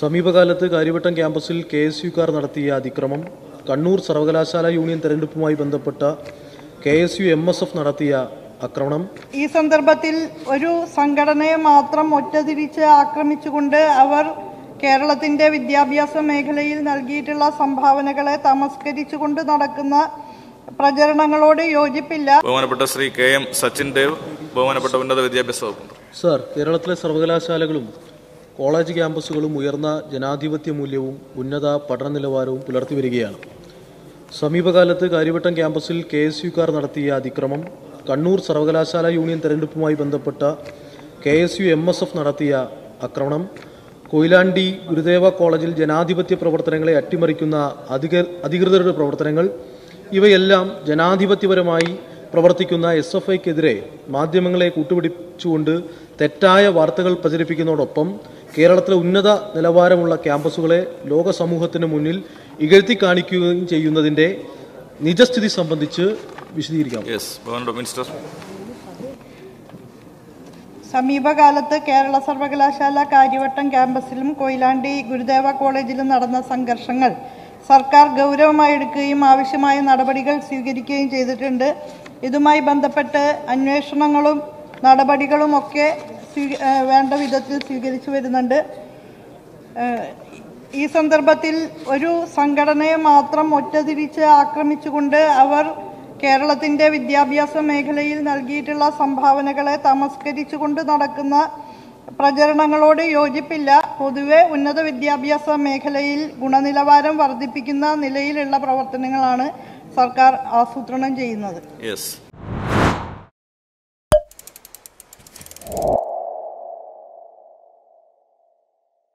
സമീപകാലത്ത് കാര്യവട്ടം ക്യാമ്പസിൽ K S യുക്കാർ നടത്തിയ അതിക്രമം കണ്ണൂർ സർവകലാശാല യൂണിയൻ തെരഞ്ഞെടുപ്പുമായി ബന്ധപ്പെട്ട K S U M S F നടത്തിയ ആക്രമണം. ഈ സന്ദർഭത്തിൽ ഒരു സംഘടനയെ മാത്രം ഒറ്റതിരിച്ച് ആക്രമിച്ചുകൊണ്ട് അവർ കേരളത്തിന്റെ വിദ്യാഭ്യാസ മേഖലയിൽ നൽകിയിട്ടുള്ള സംഭാവനകളെ തമസ്കരിച്ചുകൊണ്ട് നടക്കുന്ന പ്രചരണങ്ങളോട് യോജിപ്പില്ല. ബഹുമാനപ്പെട്ട ശ്രീ കെ എം സച്ചിൻ ദേവ് ബഹുമാനപ്പെട്ട ഉന്നത വിദ്യാഭ്യാസ വകുപ്പ് സർ കേരളത്തിലെ സർവകലാശാലകളും കോളേജ് ക്യാമ്പസുകളും ഉയർന്ന ജനാധിപത്യ മൂല്യവും ഉന്നത പഠന നിലവാരവും പുലർത്തി വരികയാണ്. സമീപകാലത്ത് കാര്യവട്ടം ക്യാമ്പസിൽ കെ എസ് യുക്കാർ നടത്തിയ അതിക്രമം കണ്ണൂർ സർവകലാശാല യൂണിയൻ തെരഞ്ഞെടുപ്പുമായി ബന്ധപ്പെട്ട K S U M S F നടത്തിയ ആക്രമണം കൊയിലാണ്ടി ഗുരുദേവ കോളേജിൽ ജനാധിപത്യ പ്രവർത്തനങ്ങളെ അട്ടിമറിക്കുന്ന അധിക അധികൃതരുടെ പ്രവർത്തനങ്ങൾ ഇവയെല്ലാം ജനാധിപത്യപരമായി പ്രവർത്തിക്കുന്ന എസ് എഫ് ഐക്കെതിരെ മാധ്യമങ്ങളെ കൂട്ടുപിടിച്ചുകൊണ്ട് തെറ്റായ വാർത്തകൾ പ്രചരിപ്പിക്കുന്നതോടൊപ്പം കേരളത്തിലെ ഉന്നത നിലവാരമുള്ള ക്യാമ്പസുകളെ ലോക സമൂഹത്തിന് മുന്നിൽ ഇകഴ്ത്തി കാണിക്കുകയും ചെയ്യുന്നതിന്റെ നിജസ്ഥിതി സംബന്ധിച്ച് വിശദീകരിക്കാം. മിനിസ്റ്റർ സമീപകാലത്ത് കേരള സർവകലാശാല കാര്യവട്ടം ക്യാമ്പസിലും കൊയിലാണ്ടി ഗുരുദേവ കോളേജിലും നടന്ന സംഘർഷങ്ങൾ സർക്കാർ ഗൗരവമായി എടുക്കുകയും ആവശ്യമായ നടപടികൾ സ്വീകരിക്കുകയും ചെയ്തിട്ടുണ്ട്. ഇതുമായി ബന്ധപ്പെട്ട് അന്വേഷണങ്ങളും നടപടികളുമൊക്കെ വേണ്ട വിധത്തിൽ സ്വീകരിച്ചു വരുന്നുണ്ട്. ഈ സന്ദർഭത്തിൽ ഒരു സംഘടനയെ മാത്രം ഒറ്റതിരിച്ച് ആക്രമിച്ചുകൊണ്ട് അവർ കേരളത്തിന്റെ വിദ്യാഭ്യാസ മേഖലയിൽ നൽകിയിട്ടുള്ള സംഭാവനകളെ തമസ്കരിച്ചുകൊണ്ട് നടക്കുന്ന പ്രചരണങ്ങളോട് യോജിപ്പില്ല. പൊതുവെ ഉന്നത വിദ്യാഭ്യാസ മേഖലയിൽ ഗുണനിലവാരം വർദ്ധിപ്പിക്കുന്ന നിലയിലുള്ള പ്രവർത്തനങ്ങളാണ് സർക്കാർ ആസൂത്രണം ചെയ്യുന്നത്.